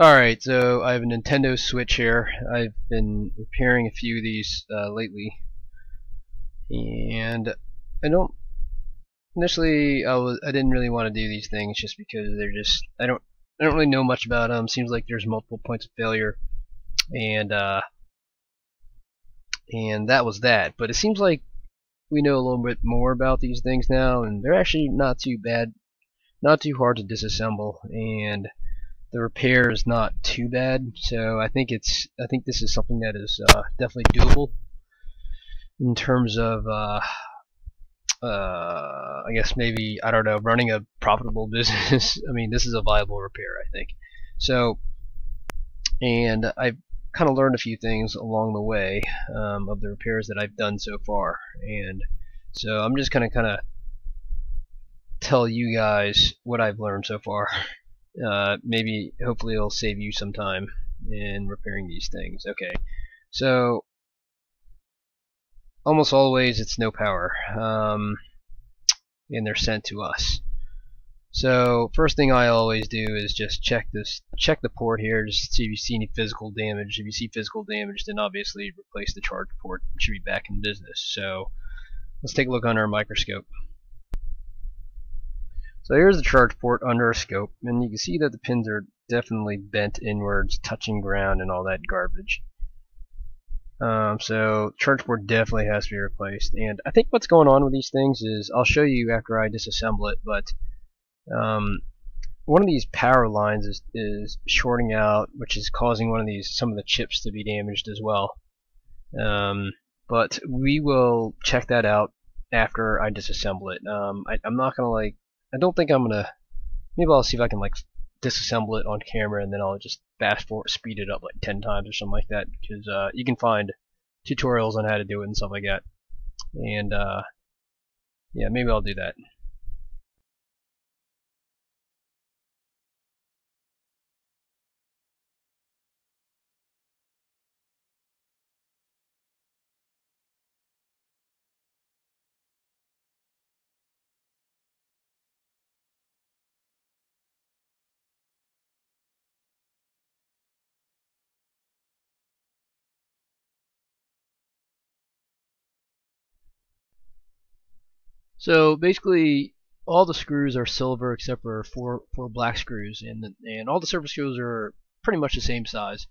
Alright, so I have a Nintendo Switch here. I've been repairing a few of these uh, lately. And I don't initially I was I didn't really want to do these things just because they're just I don't I don't really know much about them. Seems like there's multiple points of failure and uh and that was that. But it seems like we know a little bit more about these things now and they're actually not too bad not too hard to disassemble and the repair is not too bad. So I think it's I think this is something that is uh, definitely doable in terms of uh, uh, I guess maybe I don't know running a profitable business. I mean this is a viable repair I think. So and I've kind of learned a few things along the way um, of the repairs that I've done so far and so I'm just gonna kind of tell you guys what I've learned so far uh, maybe hopefully it'll save you some time in repairing these things. Okay, so almost always it's no power, um, and they're sent to us. So first thing I always do is just check this, check the port here, just see if you see any physical damage. If you see physical damage, then obviously replace the charge port. It should be back in business. So let's take a look under a microscope. So here's the charge port under a scope, and you can see that the pins are definitely bent inwards, touching ground, and all that garbage. Um, so charge port definitely has to be replaced. And I think what's going on with these things is I'll show you after I disassemble it, but um, one of these power lines is, is shorting out, which is causing one of these some of the chips to be damaged as well. Um, but we will check that out after I disassemble it. Um, I, I'm not gonna like I don't think I'm gonna. Maybe I'll see if I can like disassemble it on camera and then I'll just fast forward, speed it up like 10 times or something like that because uh, you can find tutorials on how to do it and stuff like that. And uh, yeah, maybe I'll do that. So basically, all the screws are silver except for four four black screws, and the, and all the surface screws are pretty much the same size.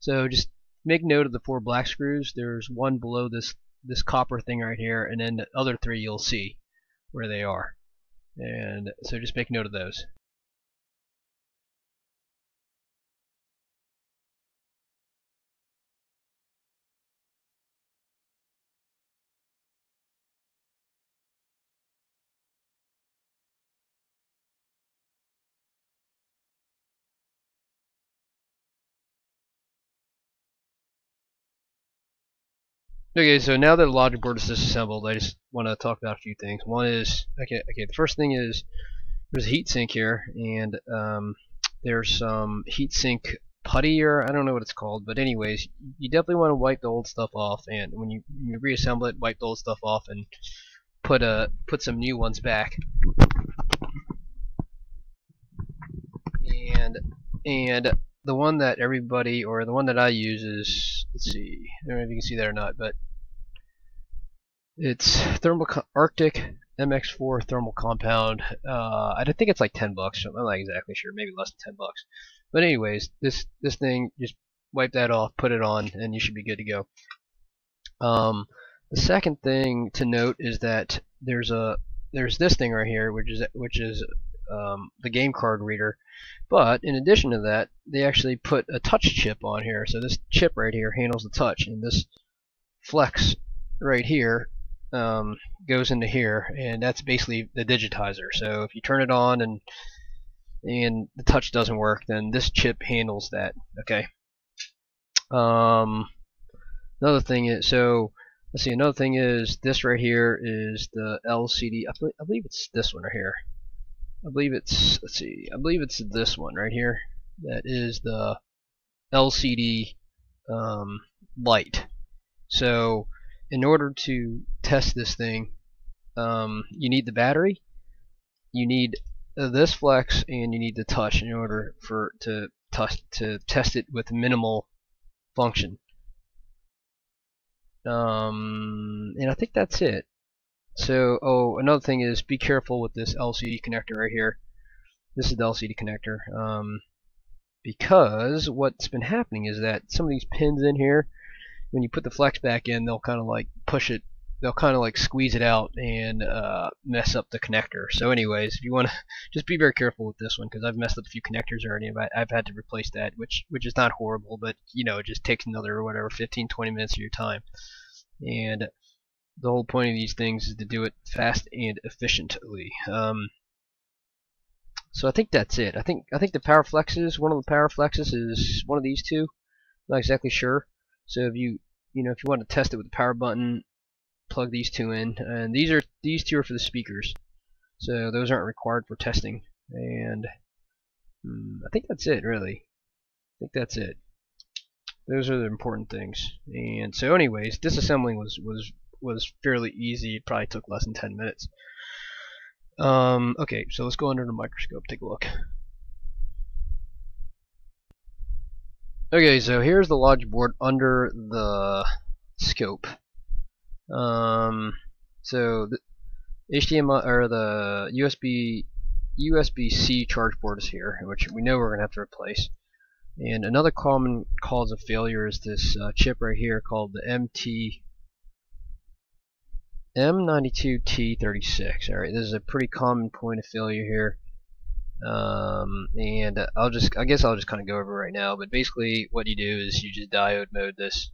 So just make note of the four black screws. There's one below this this copper thing right here, and then the other three you'll see where they are. And so just make note of those. Okay, so now that the logic board is disassembled, I just want to talk about a few things. One is, okay, okay. The first thing is there's a heatsink here, and um, there's some heatsink putty, or I don't know what it's called, but anyways, you definitely want to wipe the old stuff off, and when you, when you reassemble it, wipe the old stuff off, and put a put some new ones back. And and the one that everybody, or the one that I use is, let's see, I don't know if you can see that or not, but it's thermal Arctic MX4 thermal compound. Uh, I think it's like 10 bucks. I'm not exactly sure. Maybe less than 10 bucks. But anyways, this this thing just wipe that off, put it on, and you should be good to go. Um, the second thing to note is that there's a there's this thing right here, which is which is um, the game card reader. But in addition to that, they actually put a touch chip on here. So this chip right here handles the touch, and this flex right here um, goes into here, and that's basically the digitizer. So if you turn it on and and the touch doesn't work, then this chip handles that. Okay. Um, another thing is so let's see. Another thing is this right here is the LCD. I, I believe it's this one right here. I believe it's let's see. I believe it's this one right here. That is the LCD um, light. So in order to test this thing, um, you need the battery, you need this flex, and you need the touch in order for to test to test it with minimal function. Um, and I think that's it. So, oh, another thing is be careful with this LCD connector right here. This is the LCD connector. Um, because what's been happening is that some of these pins in here, when you put the flex back in, they'll kind of like push it, they'll kind of like squeeze it out and uh, mess up the connector. So anyways, if you want to, just be very careful with this one because I've messed up a few connectors already. And I've had to replace that, which which is not horrible, but you know, it just takes another whatever 15, 20 minutes of your time. And the whole point of these things is to do it fast and efficiently. Um, so I think that's it. I think I think the power flexes, one of the power flexes is one of these two. Not exactly sure. So if you you know if you want to test it with the power button, plug these two in, and these are these two are for the speakers. So those aren't required for testing. And hmm, I think that's it really. I think that's it. Those are the important things. And so anyways, disassembling was was was fairly easy. It probably took less than 10 minutes. Um, okay, so let's go under the microscope, take a look. Okay, so here's the logic board under the scope. Um, so the HDMI or the USB USB-C charge board is here, which we know we're gonna have to replace. And another common cause of failure is this uh, chip right here called the MT M92T36. Alright, this is a pretty common point of failure here. Um, and I'll just, I guess I'll just kind of go over right now, but basically what you do is you just diode mode this,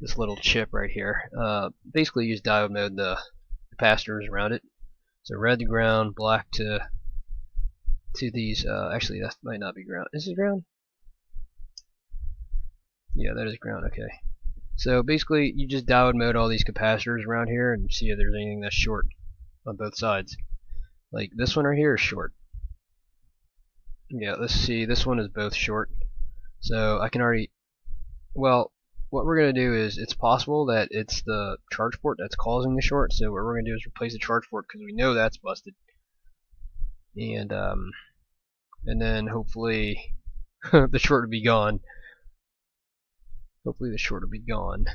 this little chip right here. Uh, basically use diode mode the capacitors around it. So red to ground, black to, to these, uh, actually that might not be ground. Is it ground? Yeah, that is ground, okay. So basically, you just diode mode all these capacitors around here and see if there's anything that's short on both sides. Like this one right here is short. Yeah, let's see, this one is both short. So I can already, well, what we're going to do is, it's possible that it's the charge port that's causing the short, so what we're going to do is replace the charge port because we know that's busted. And, um, and then hopefully the short will be gone. Hopefully the short will be gone.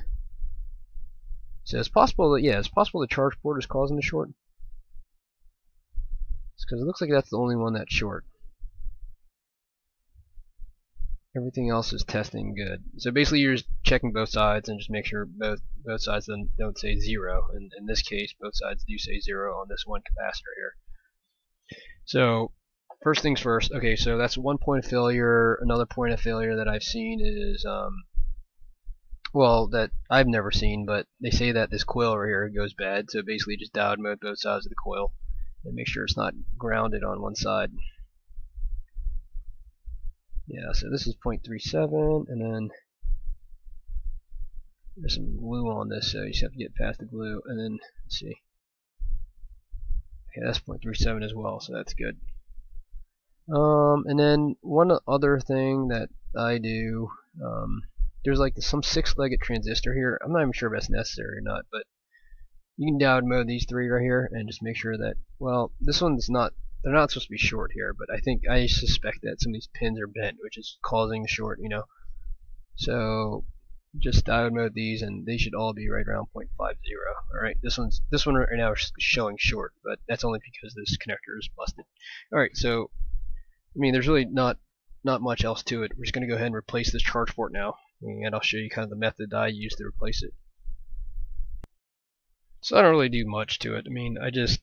So it's possible that, yeah, it's possible the charge port is causing the short. because it looks like that's the only one that's short. Everything else is testing good. So basically you're just checking both sides and just make sure both both sides don't, don't say zero. And in this case, both sides do say zero on this one capacitor here. So first things first. Okay, so that's one point of failure. Another point of failure that I've seen is um, well, that I've never seen, but they say that this coil right here goes bad, so basically just diode mode both sides of the coil and make sure it's not grounded on one side. Yeah, so this is 0.37, and then there's some glue on this, so you just have to get past the glue, and then, let's see. Okay, that's 0.37 as well, so that's good. Um, and then one other thing that I do, um, there's like some six-legged transistor here. I'm not even sure if that's necessary or not, but you can diode mode these three right here and just make sure that, well, this one's not, they're not supposed to be short here, but I think, I suspect that some of these pins are bent, which is causing the short, you know. So, just diode mode these and they should all be right around 0.50. Alright, this one's, this one right now is showing short, but that's only because this connector is busted. Alright, so, I mean, there's really not, not much else to it. We're just going to go ahead and replace this charge port now and I'll show you kind of the method I use to replace it. So I don't really do much to it. I mean, I just,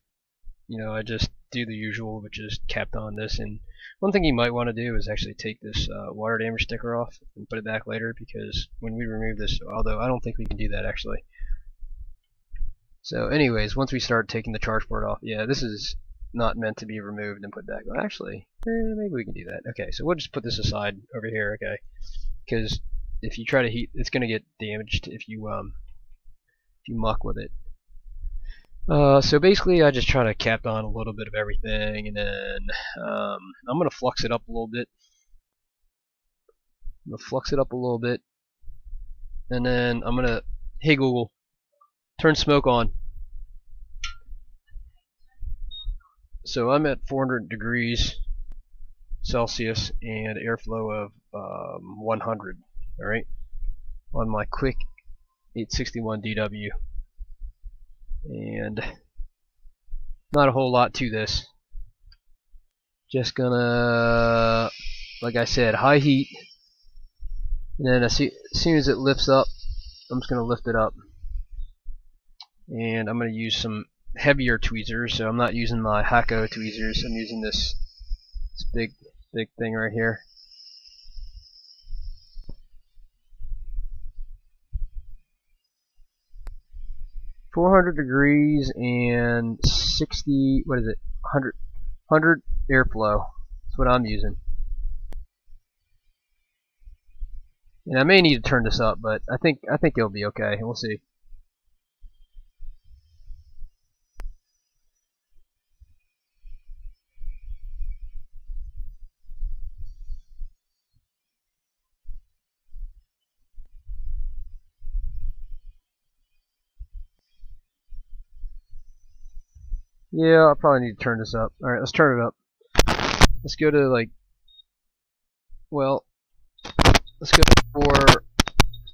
you know, I just do the usual, which is Kapton this. And one thing you might want to do is actually take this uh, water damage sticker off and put it back later because when we remove this, although I don't think we can do that actually. So anyways, once we start taking the charge board off, yeah, this is not meant to be removed and put back. Well, actually, eh, maybe we can do that. Okay, so we'll just put this aside over here, okay? Because if you try to heat, it's going to get damaged if you um if you muck with it. Uh, so basically, I just try to Kapton a little bit of everything, and then um, I'm going to flux it up a little bit. I'm to flux it up a little bit, and then I'm going to, hey Google, turn smoke on. So I'm at 400 degrees, Celsius and airflow of um, 100. All right, on my quick 861 DW, and not a whole lot to this. Just gonna, like I said, high heat, and then as soon as it lifts up, I'm just gonna lift it up, and I'm gonna use some heavier tweezers. So I'm not using my Hakko tweezers. I'm using this this big big thing right here. Four hundred degrees and sixty. What is it? 100, 100 airflow. That's what I'm using. And I may need to turn this up, but I think I think it'll be okay. We'll see. Yeah, I'll probably need to turn this up. Alright, let's turn it up. Let's go to like, well, let's go for,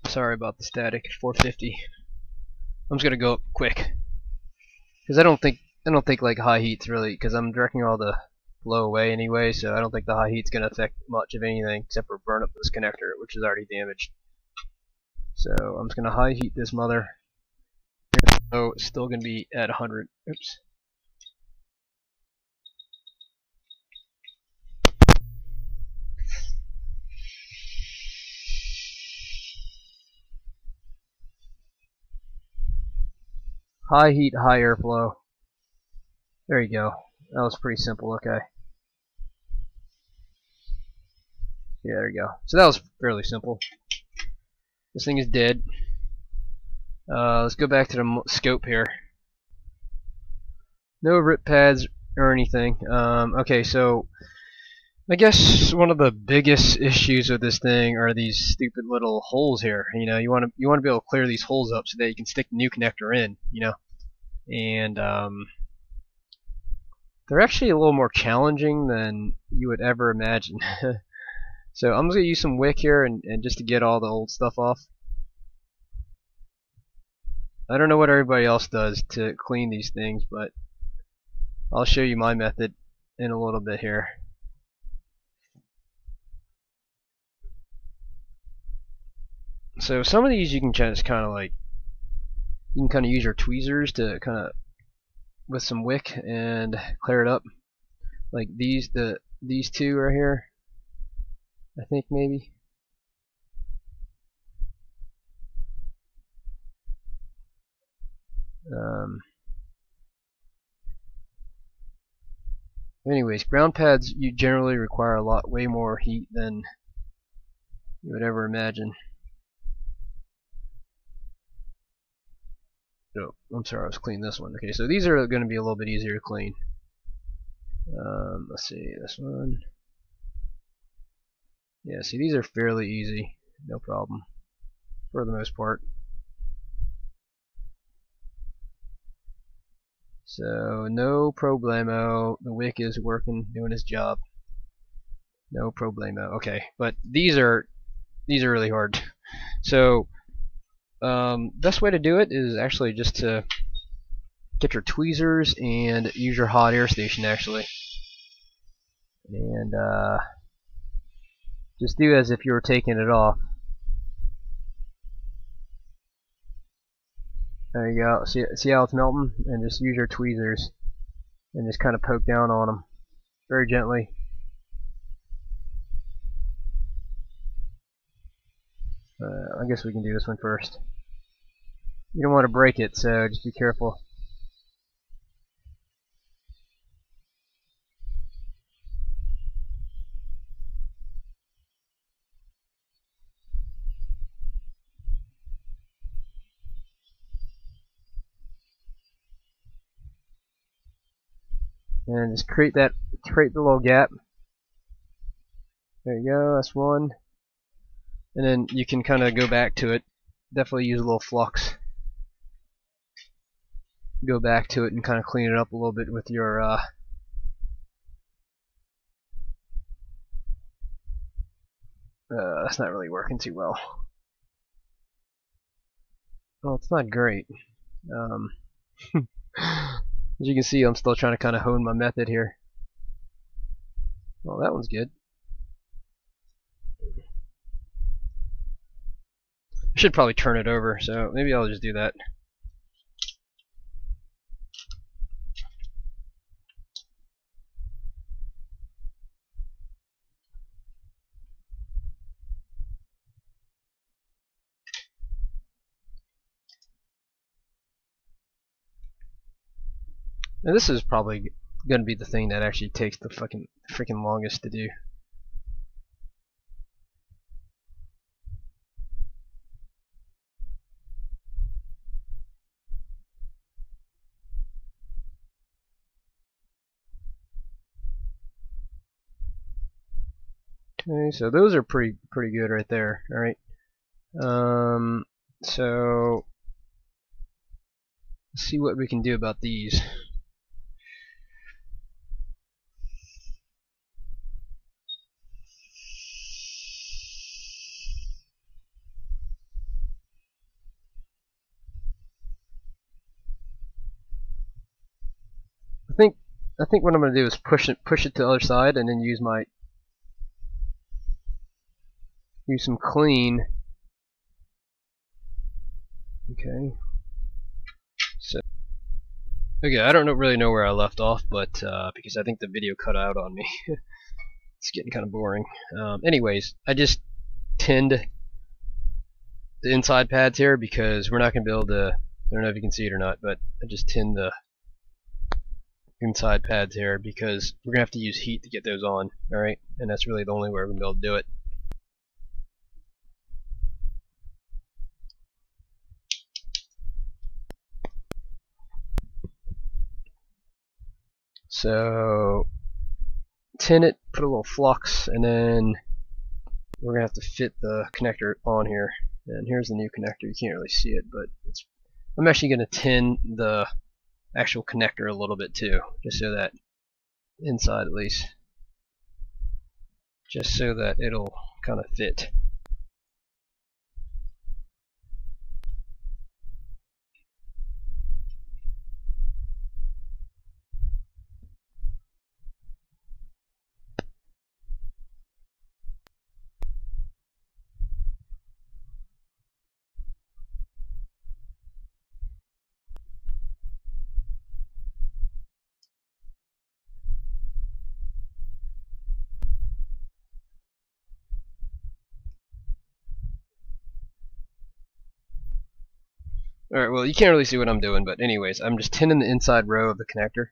sorry about the static, 450. I'm just gonna go up quick. Because I don't think, I don't think like high heat's really, because I'm directing all the flow away anyway, so I don't think the high heat's gonna affect much of anything except for burn up this connector, which is already damaged. So I'm just gonna high heat this mother. Oh, it's still gonna be at 100. Oops. High heat, high airflow. There you go. That was pretty simple, okay. Yeah, there you go. So that was fairly simple. This thing is dead. Uh, let's go back to the scope here. No rip pads or anything. Um, okay, so I guess one of the biggest issues with this thing are these stupid little holes here. You know, you want to you want to be able to clear these holes up so that you can stick the new connector in. You know, and um, they're actually a little more challenging than you would ever imagine. so I'm just gonna use some wick here and, and just to get all the old stuff off. I don't know what everybody else does to clean these things, but I'll show you my method in a little bit here. So some of these you can just kind of like, you can kind of use your tweezers to kind of, with some wick and clear it up. Like these, the these two right here, I think maybe. Um, anyways, ground pads you generally require a lot way more heat than you would ever imagine. Oh, I'm sorry, I was cleaning this one. Okay, so these are going to be a little bit easier to clean. Um, let's see, this one. Yeah, see, these are fairly easy. No problem. For the most part. So, no problemo. The wick is working, doing its job. No problemo. Okay, but these are these are really hard. So, um, best way to do it is actually just to get your tweezers and use your hot air station actually. And uh, just do as if you were taking it off. There you go. See, see how it's melting? And just use your tweezers and just kind of poke down on them very gently Uh, I guess we can do this one first. You don't want to break it, so just be careful. And just create that, create the little gap. There you go, that's one and then you can kind of go back to it definitely use a little flux go back to it and kind of clean it up a little bit with your uh, Uh, that's not really working too well. Well, it's not great. Um, as you can see, I'm still trying to kind of hone my method here. Well, that one's good. Should probably turn it over, so maybe I'll just do that. And this is probably going to be the thing that actually takes the fucking freaking longest to do. Okay, so those are pretty pretty good right there. All right. Um, so let's see what we can do about these. I think I think what I'm gonna do is push it push it to the other side and then use my use some clean. Okay. So okay, I don't know, really know where I left off, but uh, because I think the video cut out on me. it's getting kind of boring. Um, anyways, I just tinned the inside pads here because we're not going to be able to. I don't know if you can see it or not, but I just tinned the inside pads here because we're gonna have to use heat to get those on. All right, and that's really the only way we're gonna be able to do it. So tin it, put a little flux, and then we're gonna have to fit the connector on here. And here's the new connector. You can't really see it, but it's. I'm actually gonna tin the actual connector a little bit too, just so that inside at least, just so that it'll kind of fit. Alright, well you can't really see what I'm doing, but anyways, I'm just tinning the inside row of the connector.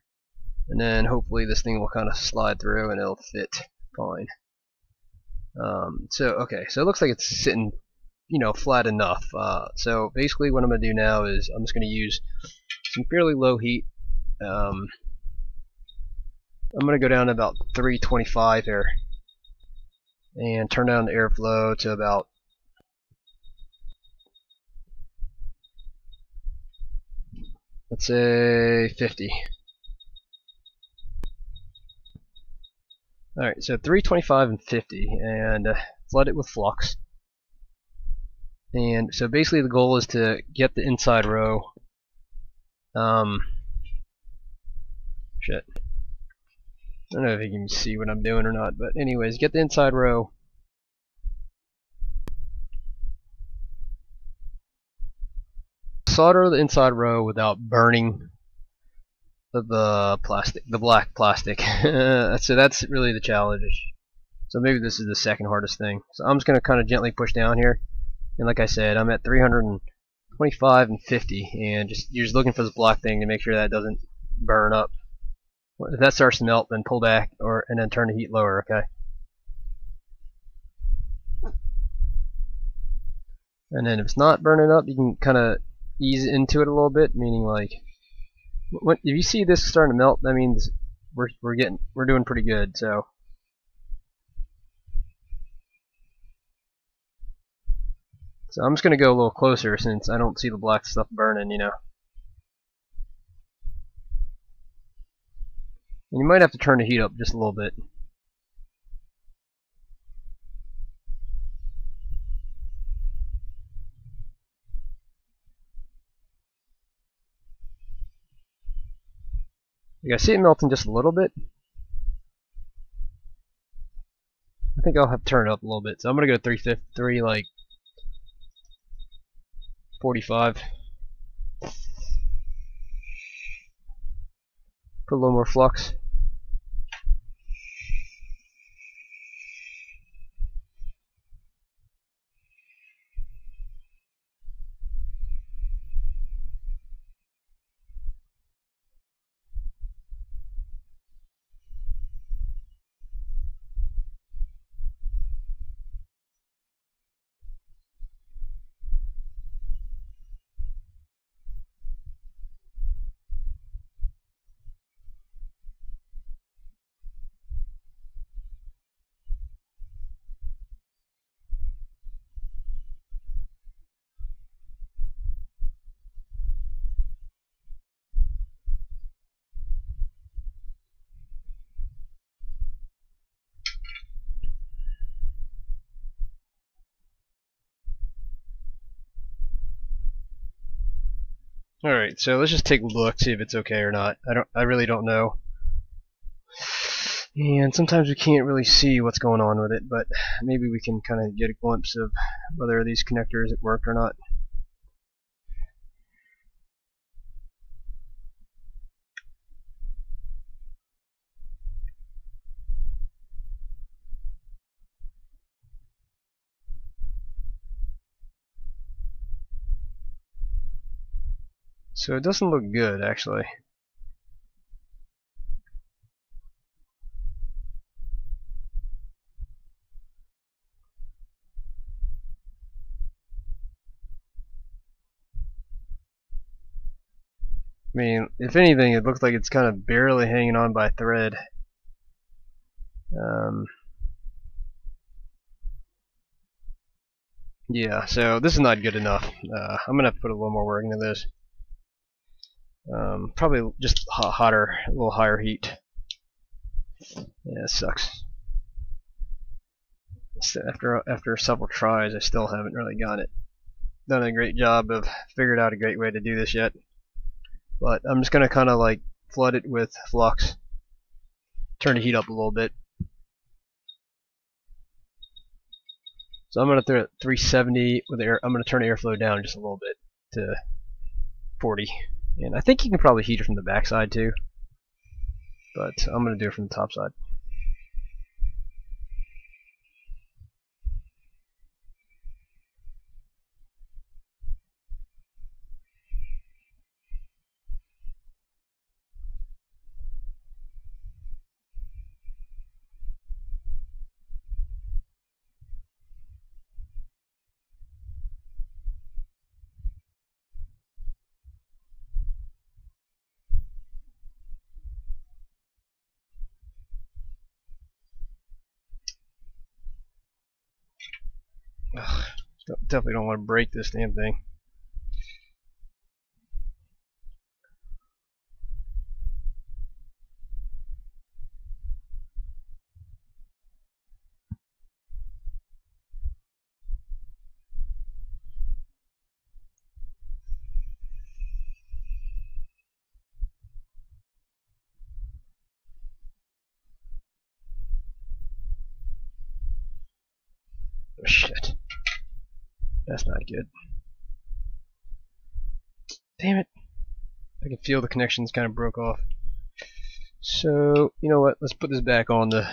And then hopefully this thing will kind of slide through and it'll fit fine. Um, so, okay, so it looks like it's sitting, you know, flat enough. Uh, so basically what I'm going to do now is I'm just going to use some fairly low heat. Um, I'm going to go down to about 325 here. And turn down the airflow to about let's say 50. Alright, so 325 and 50, and uh, flood it with flux. And so basically the goal is to get the inside row. Um, shit. I don't know if you can see what I'm doing or not, but anyways, get the inside row solder the inside row without burning the, the plastic, the black plastic. so that's really the challenge. So maybe this is the second hardest thing. So I'm just going to kind of gently push down here. And like I said, I'm at 325 and 50. And just you're just looking for this black thing to make sure that doesn't burn up. If that starts to melt, then pull back or and then turn the heat lower, okay? And then if it's not burning up, you can kind of ease into it a little bit, meaning like when, if you see this starting to melt, that means we're we're getting we're doing pretty good. So. So I'm just going to go a little closer since I don't see the black stuff burning, you know. And you might have to turn the heat up just a little bit. Like I see it melting just a little bit. I think I'll have to turn it up a little bit. So I'm gonna go 353 like 45. Put a little more flux. Alright, so let's just take a look, see if it's okay or not. I don't I really don't know. And sometimes we can't really see what's going on with it, but maybe we can kind of get a glimpse of whether these connectors work or not. So it doesn't look good, actually. I mean, if anything, it looks like it's kind of barely hanging on by thread. Um, yeah, so this is not good enough. Uh, I'm going to put a little more work into this. Um, probably just hot, hotter, a little higher heat. Yeah, it sucks. After after several tries, I still haven't really got it. Done a great job of figured out a great way to do this yet. But I'm just gonna kind of like flood it with flux, turn the heat up a little bit. So I'm gonna throw it 370 with air. I'm gonna turn airflow down just a little bit to 40. And I think you can probably heat it from the backside too. But I'm going to do it from the top side. Definitely don't want to break this damn thing. Oh shit. That's not good. Damn it. I can feel the connections kind of broke off. So, you know what? Let's put this back on the...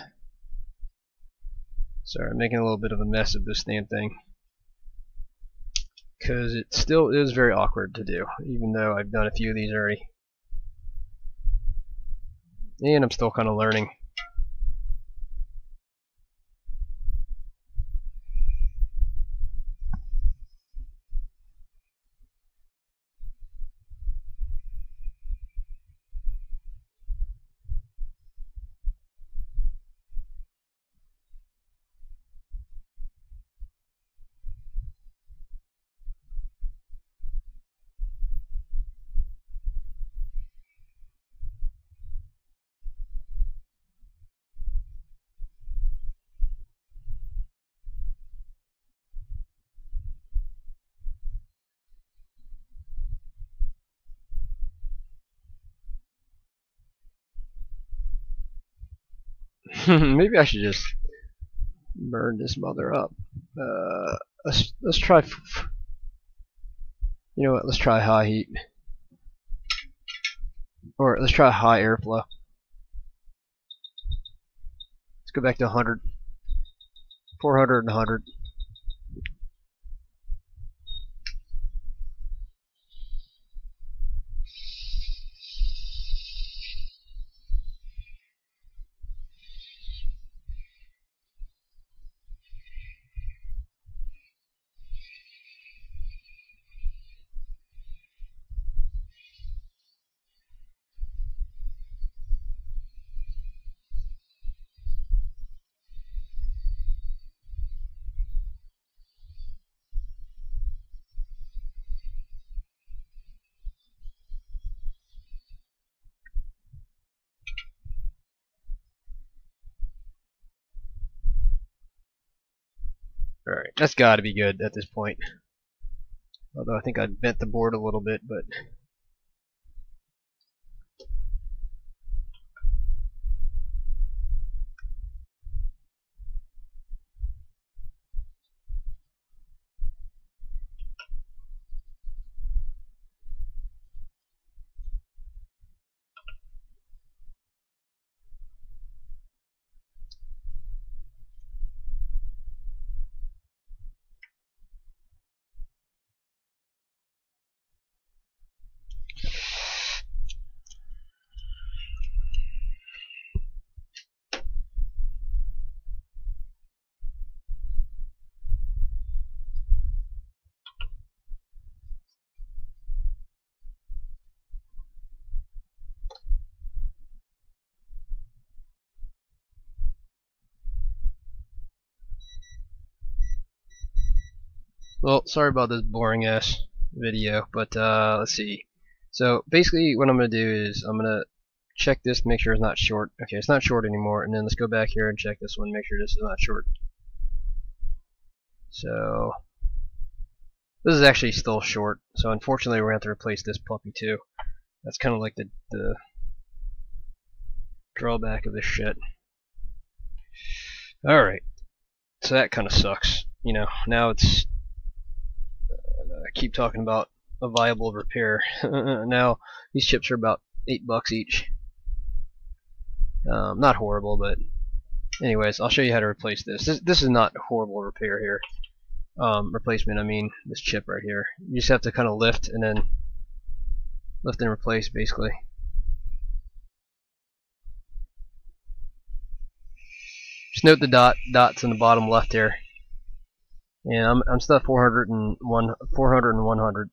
Sorry, I'm making a little bit of a mess of this damn thing. Because it still is very awkward to do, even though I've done a few of these already. And I'm still kind of learning. Maybe I should just burn this mother up. Uh, let's let's try. You know what? Let's try high heat, or let's try high airflow. Let's go back to 100, 400 and 100. Alright, that's gotta be good at this point. Although I think I bent the board a little bit, but Well, sorry about this boring ass video, but uh, let's see. So basically what I'm going to do is I'm going to check this make sure it's not short. Okay, it's not short anymore, and then let's go back here and check this one, make sure this is not short. So this is actually still short, so unfortunately we're going to have to replace this puppy too. That's kind of like the, the drawback of this shit. Alright, so that kind of sucks. You know, now it's keep talking about a viable repair. now these chips are about eight bucks each. Um, not horrible, but anyways, I'll show you how to replace this. This this is not a horrible repair here. Um, replacement, I mean this chip right here. You just have to kind of lift and then lift and replace basically. Just note the dot dots in the bottom left here. And I'm, I'm still at 400 and, one, 400 and 100.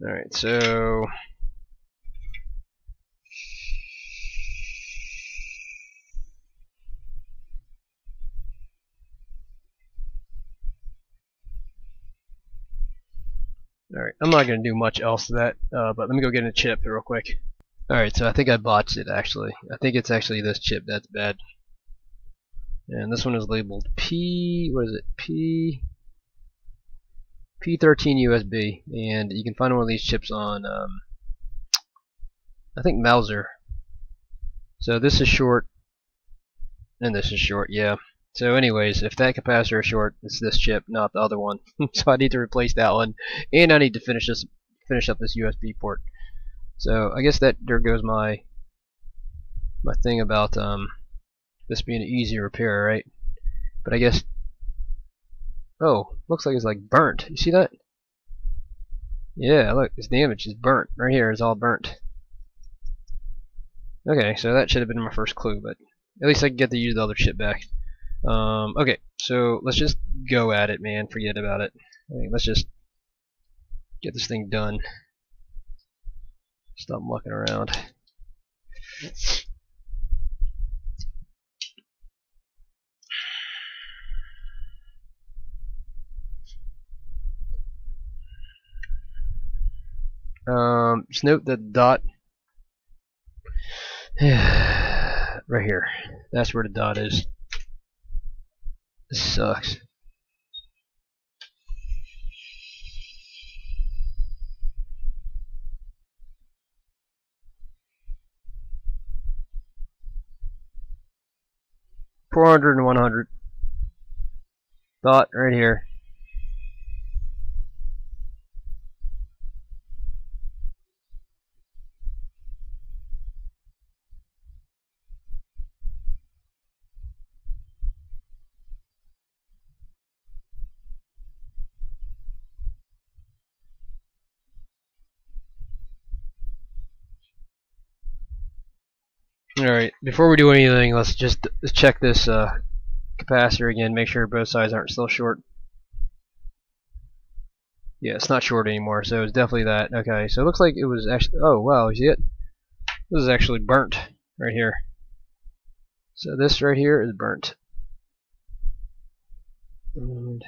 Alright, so Alright, I'm not going to do much else to that, uh, but let me go get a chip real quick. Alright, so I think I botched it actually. I think it's actually this chip that's bad. And this one is labeled P, what is it, P, P13 USB. And you can find one of these chips on, um, I think Mouser. So this is short, and this is short, yeah. So anyways, if that capacitor is short, it's this chip, not the other one. so I need to replace that one, and I need to finish this, finish up this USB port. So I guess that there goes my my thing about um, this being an easy repair, right? But I guess oh, looks like it's like burnt. You see that? Yeah, look, it's damaged. It's burnt right here. It's all burnt. Okay, so that should have been my first clue, but at least I can get to use the other chip back. Um, okay, so let's just go at it, man. Forget about it. I mean, let's just get this thing done. Stop mucking around. Um, just note the dot right here. That's where the dot is. This sucks. Four hundred and one hundred. Dot right here. Alright, before we do anything, let's just check this uh, capacitor again, make sure both sides aren't still short. Yeah, it's not short anymore, so it's definitely that. Okay, so it looks like it was actually, oh wow, you see it? This is actually burnt right here. So this right here is burnt. And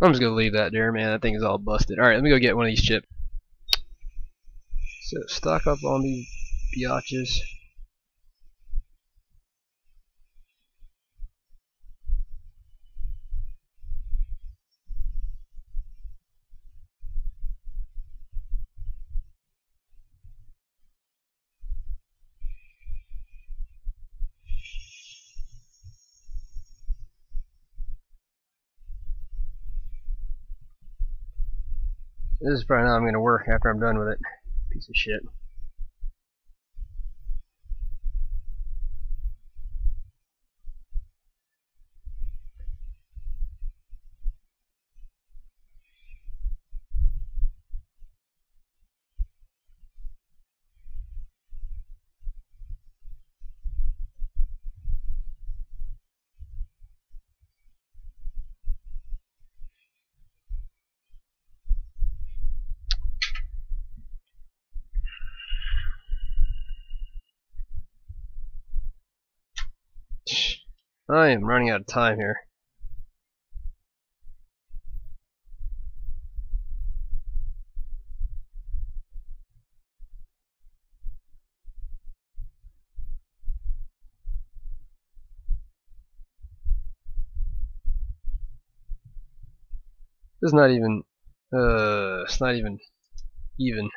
I'm just gonna leave that there, man. That thing is all busted. Alright, let me go get one of these chips. So stock up on these biatches. This is probably not I'm going to work after I'm done with it. Piece of shit. I am running out of time here. Is not even, uh, it's not even even.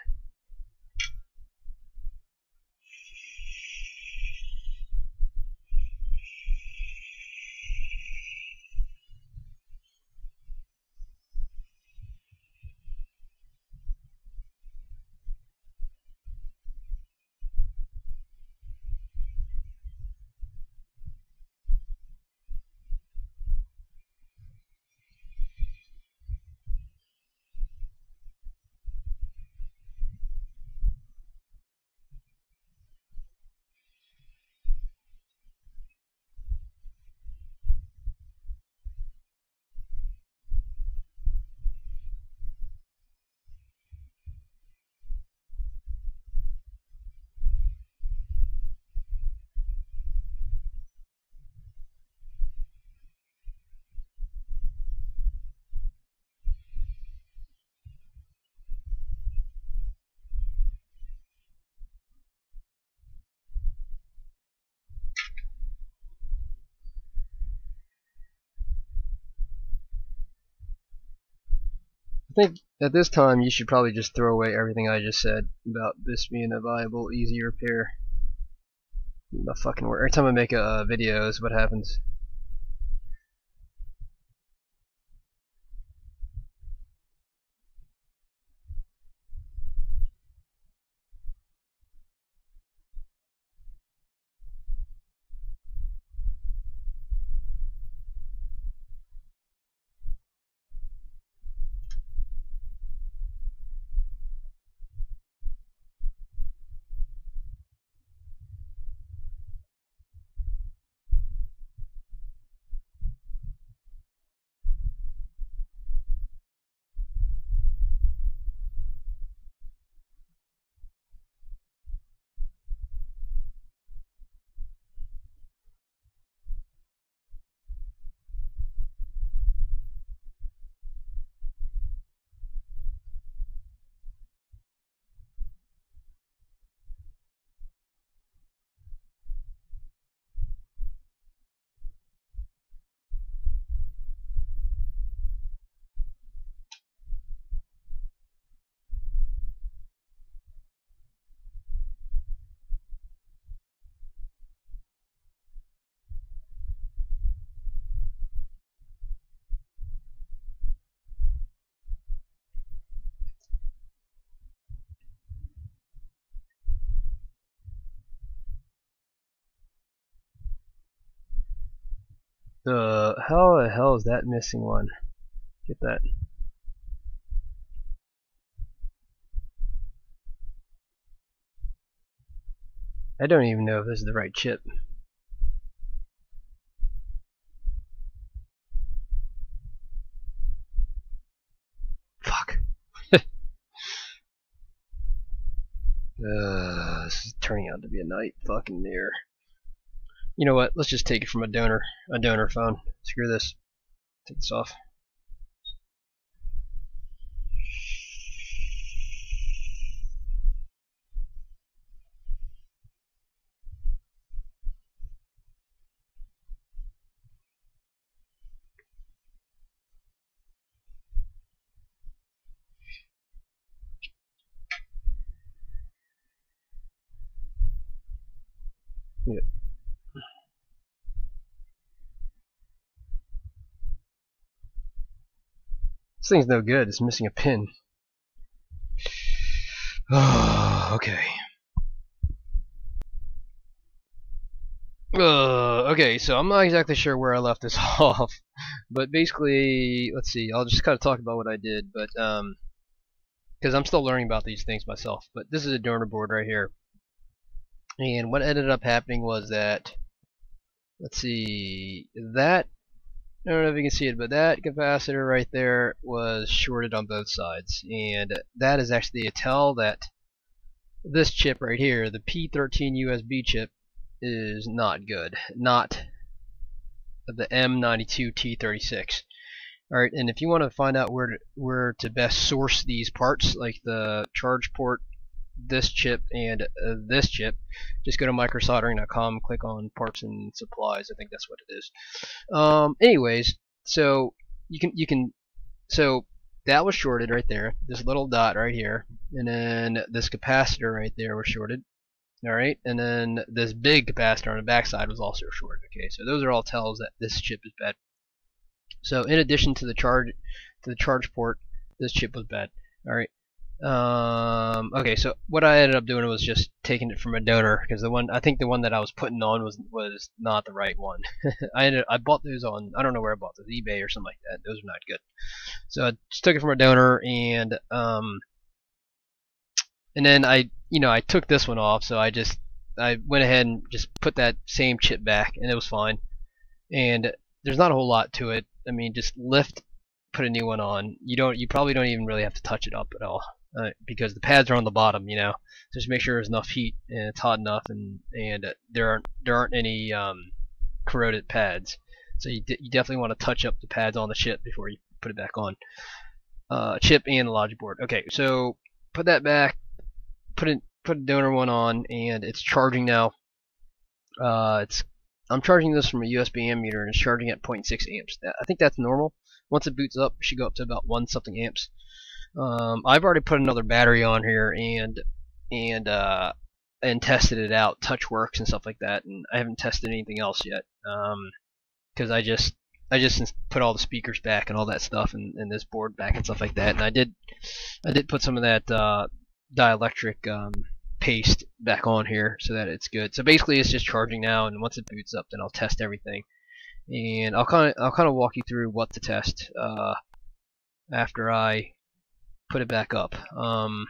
Think at this time you should probably just throw away everything I just said about this being a viable, easy repair. My fucking work. Every time I make a, a video is what happens. Uh, how the hell is that missing one? Get that. I don't even know if this is the right chip. Fuck. uh, this is turning out to be a night fucking near. You know what? Let's just take it from a donor, a donor phone. Screw this. Take this off. This thing's no good. It's missing a pin. Oh, okay. Uh, okay, so I'm not exactly sure where I left this off, but basically, let's see. I'll just kind of talk about what I did, but um, because I'm still learning about these things myself. But this is a donor board right here, and what ended up happening was that, let's see, that I don't know if you can see it, but that capacitor right there was shorted on both sides. And that is actually a tell that this chip right here, the P13 USB chip, is not good. Not the M92T36. Alright, and if you want to find out where to, where to best source these parts, like the charge port this chip and uh, this chip, just go to microsoldering.com, click on parts and supplies. I think that's what it is. Um, anyways, so you can you can so that was shorted right there. This little dot right here, and then this capacitor right there was shorted. All right, and then this big capacitor on the backside was also shorted. Okay, so those are all tells that this chip is bad. So in addition to the charge to the charge port, this chip was bad. All right, um, okay, so what I ended up doing was just taking it from a donor because the one I think the one that I was putting on was was not the right one. I ended I bought those on I don't know where I bought those eBay or something like that. Those are not good. So I just took it from a donor and um and then I you know I took this one off so I just I went ahead and just put that same chip back and it was fine. And there's not a whole lot to it. I mean just lift put a new one on. You don't you probably don't even really have to touch it up at all uh, because the pads are on the bottom, you know. Just make sure there's enough heat and it's hot enough, and and uh, there aren't there aren't any um, corroded pads. So you, you definitely want to touch up the pads on the chip before you put it back on. Uh, chip and the logic board. Okay, so put that back, put it put a donor one on, and it's charging now. Uh, it's I'm charging this from a USB ammeter and it's charging at 0.6 amps. I think that's normal. Once it boots up, it should go up to about one something amps. Um, I've already put another battery on here and and uh, and tested it out, TouchWorks and stuff like that, and I haven't tested anything else yet because um, I just I just put all the speakers back and all that stuff and, and this board back and stuff like that, and I did I did put some of that uh, dielectric um, paste back on here so that it's good. So basically, it's just charging now, and once it boots up, then I'll test everything, and I'll kind of I'll kind of walk you through what to test uh, after I put it back up. Um,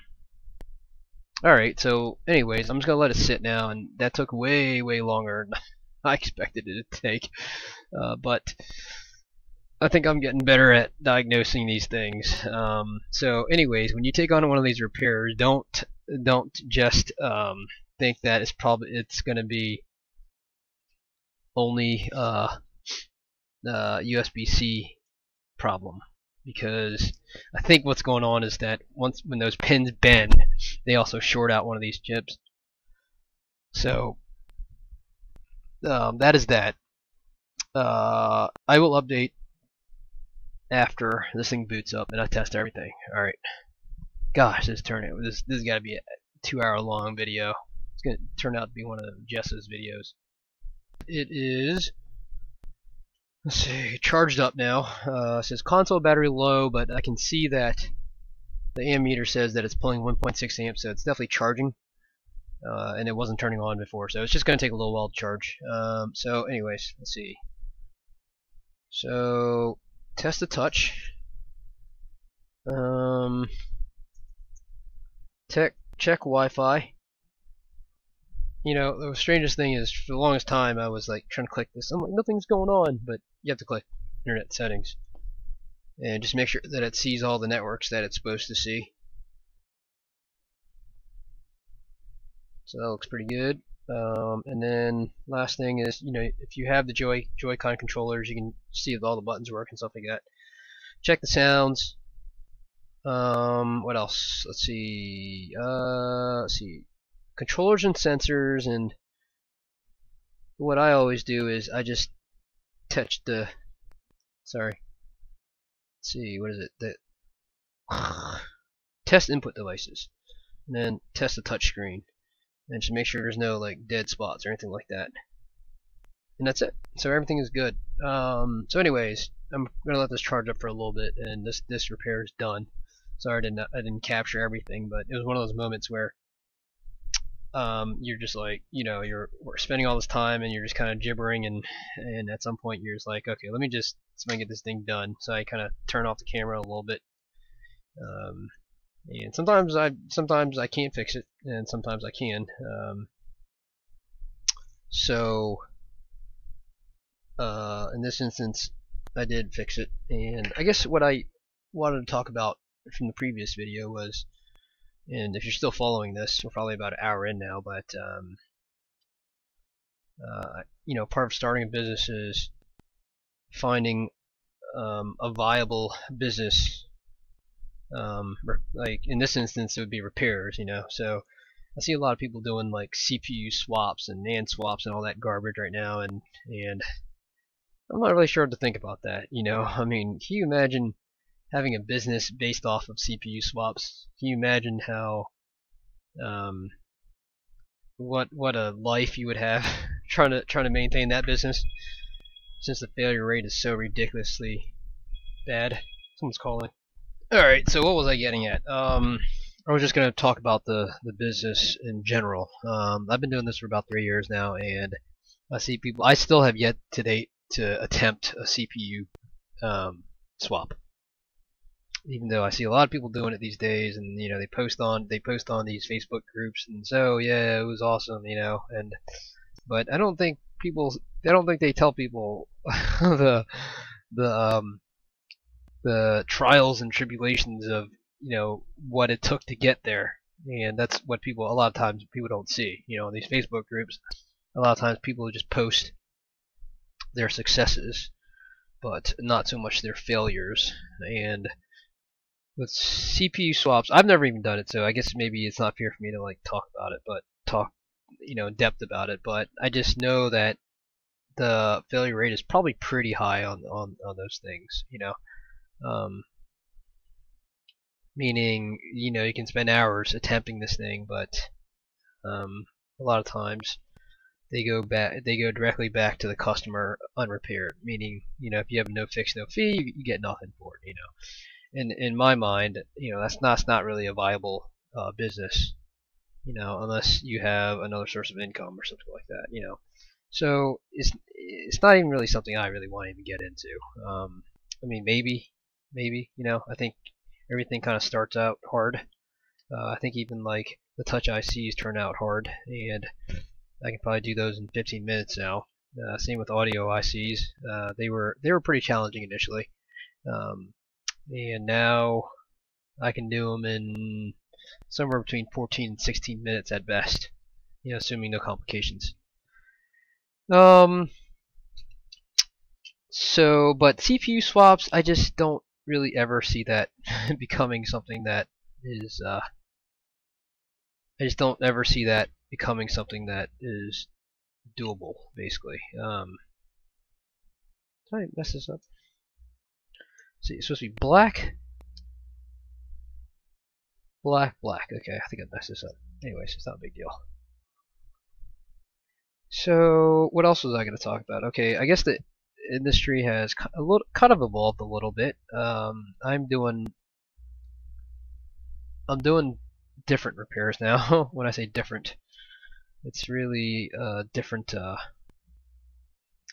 Alright, so anyways, I'm just going to let it sit now, and that took way, way longer than I expected it to take. Uh, but I think I'm getting better at diagnosing these things. Um, so anyways, when you take on one of these repairs, don't don't just um, think that it's probably it's going to be only uh, uh, USB-C problem because I think what's going on is that once when those pins bend, they also short out one of these chips. So um, that is that. Uh, I will update after this thing boots up and I test everything. All right. Gosh, this turn it. this this has got to be a two-hour long video. It's gonna turn out to be one of Jess's videos. It is Let's see, charged up now. Uh, says console battery low, but I can see that the ammeter says that it's pulling 1.6 amps, so it's definitely charging. Uh, and it wasn't turning on before, so it's just going to take a little while to charge. Um, so anyways, let's see. So test the touch. Um, tech, check Wi-Fi. You know, the strangest thing is, for the longest time, I was like trying to click this. I'm like, nothing's going on, but you have to click Internet Settings, and just make sure that it sees all the networks that it's supposed to see. So that looks pretty good. Um, and then last thing is, you know, if you have the Joy Joy-Con controllers, you can see if all the buttons work and stuff like that. Check the sounds. Um, what else? Let's see. Uh, let's see. Controllers and sensors, and what I always do is I just touch the. Sorry. Let's see. What is it? The test input devices, and then test the touch screen and just make sure there's no like dead spots or anything like that. And that's it. So everything is good. Um, so anyways, I'm gonna let this charge up for a little bit, and this this repair is done. Sorry I didn't I didn't capture everything, but it was one of those moments where um, you're just like you know you're we're spending all this time and you're just kind of gibbering and and at some point you're just like okay let me just let me get this thing done. So I kind of turn off the camera a little bit. Um, and sometimes I sometimes I can't fix it, and sometimes I can. Um, so uh, in this instance, I did fix it, and I guess what I wanted to talk about from the previous video was, and if you're still following this, we're probably about an hour in now, but um, uh, you know, part of starting a business is finding um, a viable business um, like in this instance it would be repairs you know? So I see a lot of people doing like CPU swaps and NAND swaps and all that garbage right now and and I'm not really sure what to think about that you know? I mean can you imagine having a business based off of CPU swaps can you imagine how um, what what a life you would have trying to trying to maintain that business since the failure rate is so ridiculously bad someone's calling Alright, so what was I getting at? Um, I was just going to talk about the, the business in general. Um, I've been doing this for about three years now, and I see people. I still have yet to date to attempt a CPU um, swap, even though I see a lot of people doing it these days, and you know they post on they post on these Facebook groups, and so yeah, it was awesome, you know, and but I don't think people. I don't think they tell people the the um the trials and tribulations of you know what it took to get there, and that's what people a lot of times people don't see. You know, in these Facebook groups, a lot of times people just post their successes, but not so much their failures. And with CPU swaps, I've never even done it, so I guess maybe it's not fair for me to like talk about it, but talk you know in depth about it. But I just know that the failure rate is probably pretty high on on on those things. You know, um, meaning, you know, you can spend hours attempting this thing, but um, a lot of times they go back, they go directly back to the customer unrepaired. Meaning, you know, if you have no fix, no fee, you, you get nothing for it. You know, and in my mind, you know, that's not that's not really a viable uh, business. You know, unless you have another source of income or something like that. You know, so it's it's not even really something I really want to even get into. Um, I mean, maybe maybe. You know, I think everything kind of starts out hard. Uh, I think even like the touch ICs turn out hard, and I can probably do those in 15 minutes now. Uh, same with audio ICs. Uh, they were they were pretty challenging initially, um, and now I can do them in somewhere between 14 and 16 minutes at best. You know, assuming no complications. Um. So, but CPU swaps, I just don't really ever see that becoming something that is uh, I just don't ever see that becoming something that is doable basically um, I mess this up see it's supposed to be black black black okay I think I messed this up anyways it's not a big deal so what else was I going to talk about okay I guess the industry has a little, kind of evolved a little bit. Um, I'm doing I'm doing different repairs now. when I say different, it's really uh, different uh,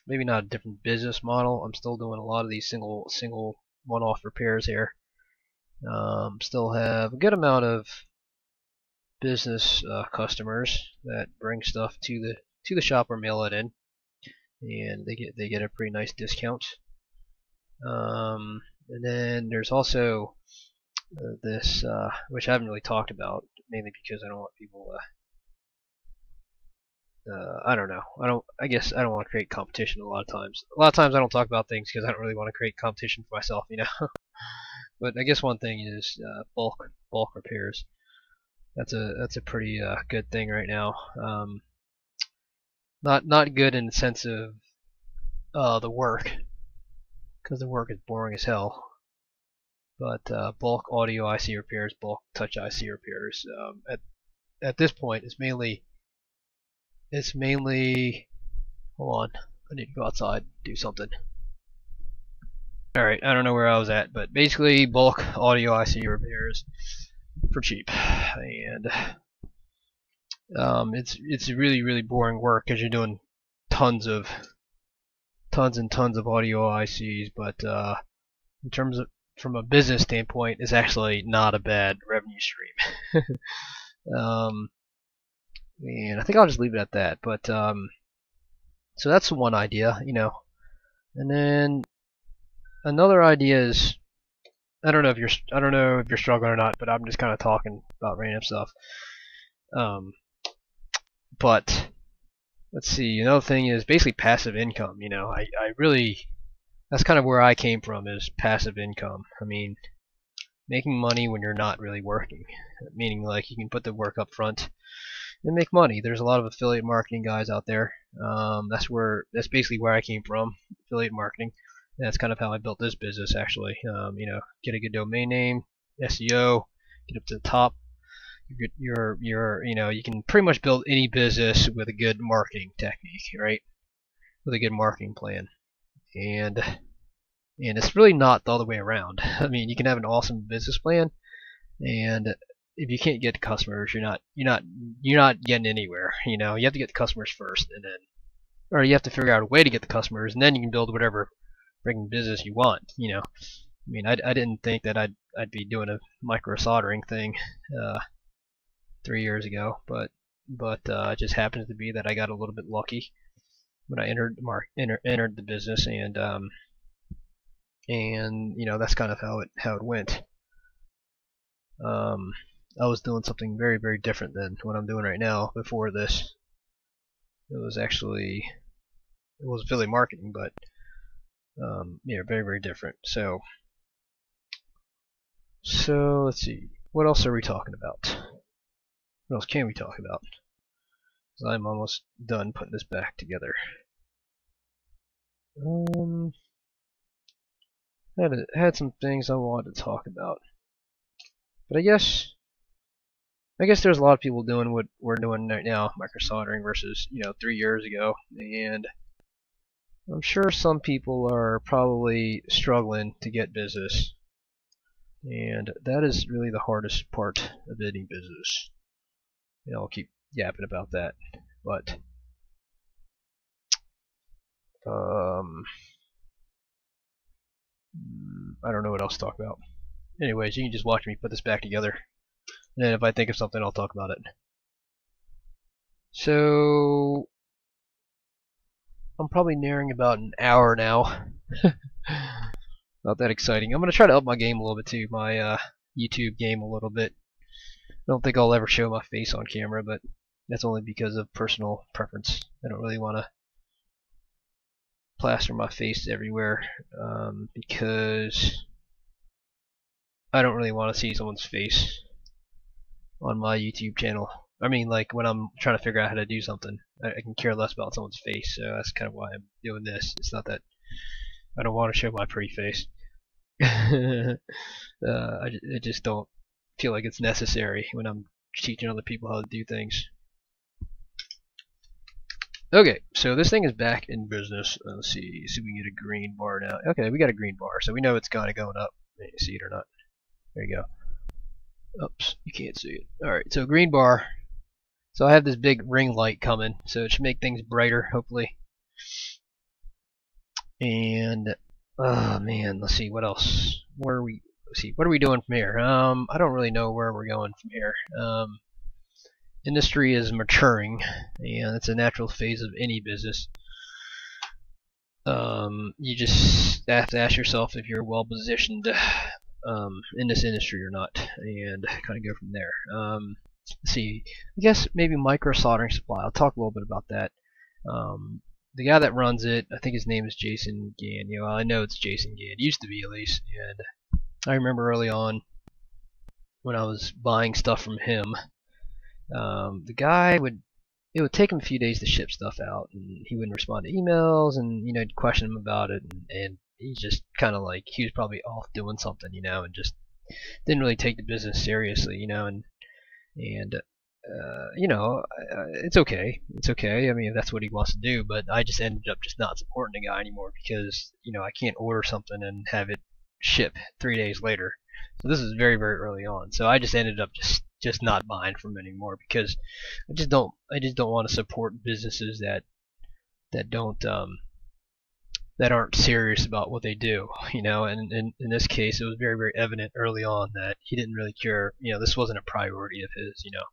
maybe not a different business model. I'm still doing a lot of these single single one-off repairs here. Um, still have a good amount of business uh, customers that bring stuff to the to the shop or mail it in, and they get they get a pretty nice discount. Um, and then there's also uh, this, uh, which I haven't really talked about, mainly because I don't want people. Uh, uh, I don't know. I don't. I guess I don't want to create competition a lot of times. A lot of times I don't talk about things because I don't really want to create competition for myself, you know. but I guess one thing is uh, bulk bulk repairs. That's a that's a pretty uh, good thing right now. Um, not not good in the sense of uh, the work, because the work is boring as hell. But uh, bulk audio IC repairs, bulk touch IC repairs. Um, at at this point, it's mainly it's mainly. Hold on, I need to go outside do something. Alright, I don't know where I was at, but basically bulk audio IC repairs for cheap, and um, it's it's really really boring work because you're doing tons of tons and tons of audio ICs, but uh, in terms of from a business standpoint, it's actually not a bad revenue stream. um, and I think I'll just leave it at that. But um, so that's one idea, you know. And then another idea is I don't know if you're I don't know if you're struggling or not, but I'm just kind of talking about random stuff. Um, but let's see. Another thing is basically passive income. You know, I I really that's kind of where I came from is passive income. I mean, making money when you're not really working, meaning like you can put the work up front and make money. There's a lot of affiliate marketing guys out there. Um, that's where that's basically where I came from, affiliate marketing that's kind of how I built this business actually. Um, you know, get a good domain name, SEO, get up to the top. You're, you're, you're, you know, you can pretty much build any business with a good marketing technique, right? With a good marketing plan, and and it's really not the other way around. I mean, you can have an awesome business plan, and if you can't get the customers, you're not, you're not, you're not getting anywhere. You know, you have to get the customers first, and then, or you have to figure out a way to get the customers, and then you can build whatever freaking business you want. You know, I mean, I, I didn't think that I'd I'd be doing a micro soldering thing uh, three years ago, but but uh, it just happens to be that I got a little bit lucky when I entered the mark enter, entered the business, and um, and you know that's kind of how it how it went. Um, I was doing something very very different than what I'm doing right now. Before this, it was actually it was affiliate marketing, but um, yeah, very, very different. So, so let's see. What else are we talking about? What else can we talk about? Because I'm almost done putting this back together. Um, had had some things I wanted to talk about, but I guess I guess there's a lot of people doing what we're doing right now, micro soldering versus you know three years ago, and I'm sure some people are probably struggling to get business. And that is really the hardest part of any business. I'll keep yapping about that. But um I don't know what else to talk about. Anyways, you can just watch me put this back together. And then if I think of something, I'll talk about it. So, I'm probably nearing about an hour now. Not that exciting. I'm going to try to up my game a little bit too, my uh, YouTube game a little bit. I don't think I'll ever show my face on camera, but that's only because of personal preference. I don't really want to plaster my face everywhere um, because I don't really want to see someone's face on my YouTube channel. I mean, like when I'm trying to figure out how to do something, I, I can care less about someone's face. So that's kind of why I'm doing this. It's not that I don't want to show my pretty face. uh, I, I just don't feel like it's necessary when I'm teaching other people how to do things. Okay, so this thing is back in business. Let's see, see if we can get a green bar now. Okay, we got a green bar, so we know it's kind of going up. See it or not? There you go. Oops, you can't see it. Alright, so green bar. So I have this big ring light coming, so it should make things brighter, hopefully. And oh man, let's see what else. Where are we? Let's see, what are we doing from here? Um, I don't really know where we're going from here. Um, industry is maturing, and it's a natural phase of any business. Um, you just have to ask yourself if you're well positioned um, in this industry or not, and kind of go from there. Um, see, I guess maybe micro soldering supply. I'll talk a little bit about that. Um, the guy that runs it, I think his name is Jason Gann. You know, I know it's Jason Gann. Used to be at least, and I remember early on when I was buying stuff from him, um, the guy would it would take him a few days to ship stuff out, and he wouldn't respond to emails, and you know, question him about it, and, and he just kind of like he was probably off doing something, you know, and just didn't really take the business seriously, you know, and and uh, you know, uh, it's okay, it's okay. I mean, if that's what he wants to do, but I just ended up just not supporting the guy anymore because you know I can't order something and have it ship three days later. So this is very very early on. So I just ended up just just not buying from anymore because I just don't I just don't want to support businesses that that don't um, that aren't serious about what they do, you know. And in, in this case, it was very very evident early on that he didn't really care. You know, this wasn't a priority of his, you know.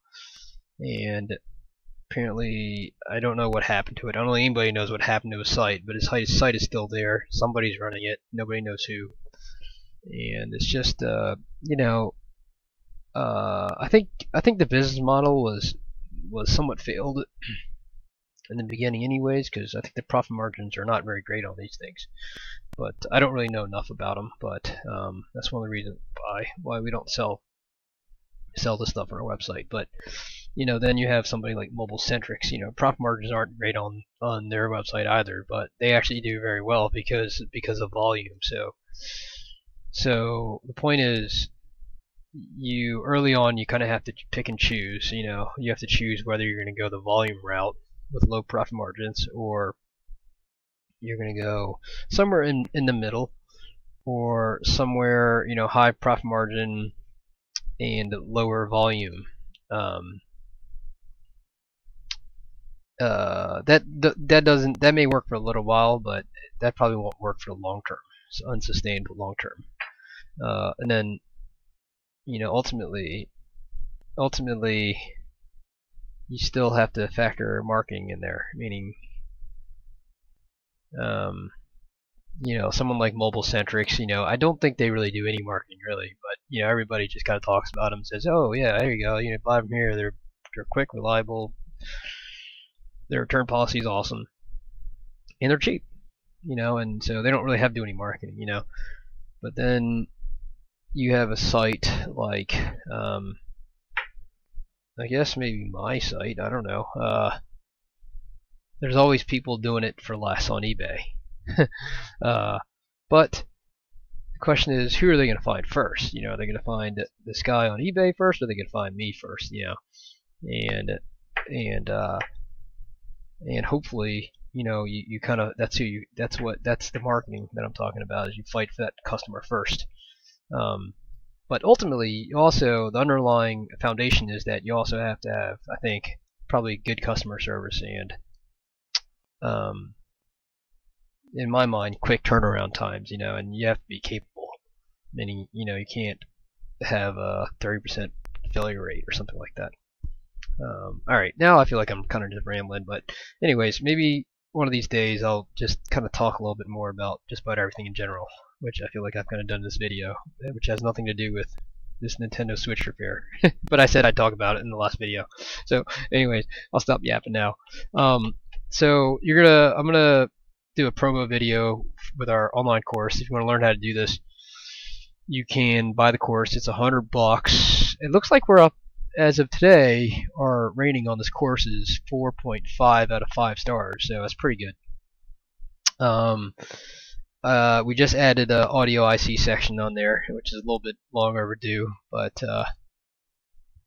And apparently, I don't know what happened to it. I don't know anybody knows what happened to his site, but his site is still there. Somebody's running it. Nobody knows who. And it's just, uh, you know, uh, I think I think the business model was was somewhat failed in the beginning, anyways, because I think the profit margins are not very great on these things. But I don't really know enough about them. But um, that's one of the reasons why why we don't sell sell the stuff on our website. But you know, then you have somebody like MobileSentrix. You know, profit margins aren't great on on their website either, but they actually do very well because because of volume. So so the point is you early on you kind of have to pick and choose. You know, you have to choose whether you're going to go the volume route with low profit margins, or you're going to go somewhere in in the middle, or somewhere you know high profit margin and lower volume. Um, uh, that that doesn't that may work for a little while, but that probably won't work for the long term. It's unsustained long term. Uh, and then you know, ultimately, ultimately, you still have to factor marketing in there, meaning, um, you know, someone like MobileSentrix, you know, I don't think they really do any marketing really, but you know, everybody just kind of talks about them, and says, oh yeah, there you go, you know, buy them here, they're they're quick, reliable, their return policy is awesome, and they're cheap, you know, and so they don't really have to do any marketing, you know, but then you have a site like, um, I guess maybe my site, I don't know. Uh, there's always people doing it for less on eBay. uh, but the question is, who are they going to find first? You know, are they going to find this guy on eBay first, or are they going to find me first? You know, and and uh, and hopefully, you know, you, you kind of that's who you that's what that's the marketing that I'm talking about is you fight for that customer first. Um, but ultimately, also the underlying foundation is that you also have to have, I think, probably good customer service and, um, in my mind, quick turnaround times. You know, and you have to be capable. Meaning, you know, you can't have a 30% failure rate or something like that. Um, all right, now I feel like I'm kind of just rambling, but anyways, maybe one of these days I'll just kind of talk a little bit more about just about everything in general which I feel like I've kind of done in this video, eh, which has nothing to do with this Nintendo Switch repair. but I said I'd talk about it in the last video. So, anyways, I'll stop yapping now. Um, so you're gonna, I'm gonna do a promo video with our online course. If you want to learn how to do this, you can buy the course. It's a hundred bucks. It looks like we're up as of today. Our rating on this course is 4.5 out of 5 stars, so that's pretty good. Um, uh, we just added an audio IC section on there, which is a little bit long overdue, but uh,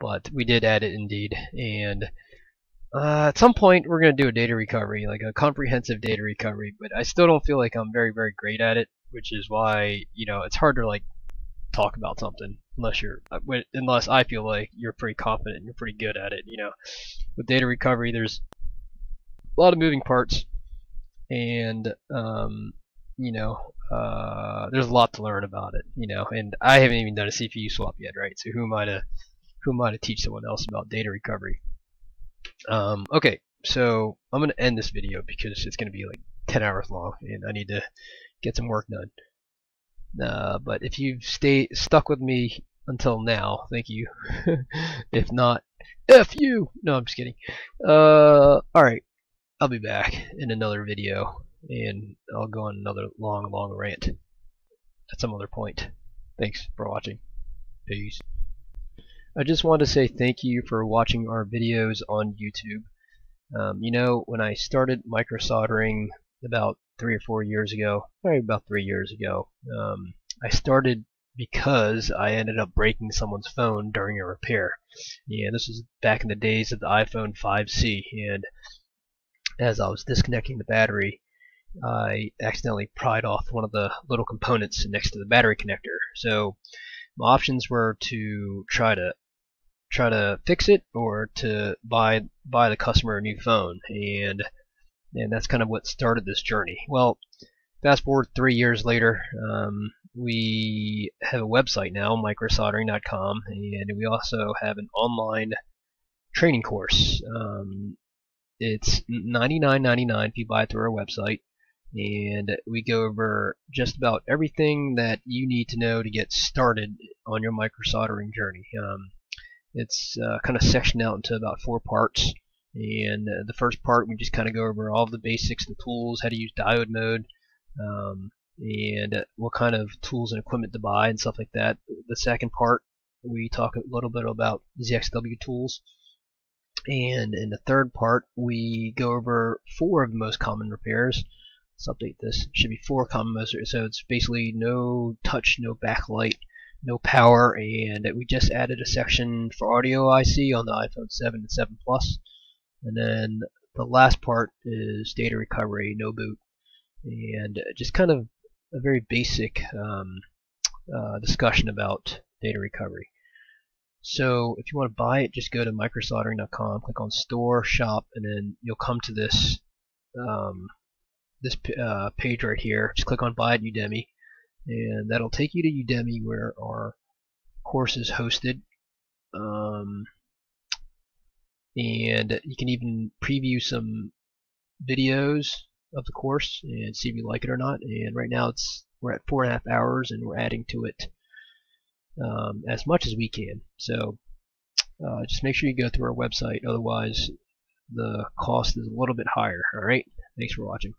but we did add it indeed. And uh, at some point, we're going to do a data recovery, like a comprehensive data recovery. But I still don't feel like I'm very very great at it, which is why you know it's hard to like talk about something unless you're uh, unless I feel like you're pretty confident and you're pretty good at it. You know, with data recovery, there's a lot of moving parts, and um, you know, uh, there's a lot to learn about it, you know, and I haven't even done a CPU swap yet, right? So who am I to who am I to teach someone else about data recovery? Um, okay, so I'm gonna end this video because it's gonna be like 10 hours long, and I need to get some work done. Uh, but if you've stayed stuck with me until now, thank you. if not, F you! No, I'm just kidding. Uh, alright, I'll be back in another video, and I'll go on another long, long rant at some other point. Thanks for watching. Peace. I just want to say thank you for watching our videos on YouTube. Um, you know, when I started micro soldering about three or four years ago, probably about three years ago, um, I started because I ended up breaking someone's phone during a repair. Yeah, this was back in the days of the iPhone 5C, and as I was disconnecting the battery, I accidentally pried off one of the little components next to the battery connector. So my options were to try to try to fix it or to buy buy the customer a new phone and and that's kind of what started this journey. Well, fast forward three years later, um, we have a website now, microsoldering.com, and we also have an online training course. Um, it's $99.99 if you buy it through our website, and we go over just about everything that you need to know to get started on your microsoldering journey. Um, it's uh, kind of sectioned out into about four parts. And uh, the first part, we just kind of go over all of the basics, the tools, how to use diode mode, um, and uh, what kind of tools and equipment to buy and stuff like that. The second part, we talk a little bit about ZXW tools. And in the third part, we go over four of the most common repairs. Let's update this. It should be four common most. So it's basically no touch, no backlight, no power, and we just added a section for audio IC on the iPhone 7 and 7 Plus. And then the last part is data recovery, no boot, and just kind of a very basic um, uh, discussion about data recovery. So if you want to buy it, just go to microsoldering.com, click on Store, Shop, and then you'll come to this um, this uh, page right here. Just click on Buy at Udemy, and that'll take you to Udemy where our course is hosted. Um, and you can even preview some videos of the course and see if you like it or not. And right now it's we're at four and a half hours, and we're adding to it um, as much as we can. So uh, just make sure you go through our website, otherwise the cost is a little bit higher. All right. Thanks for watching.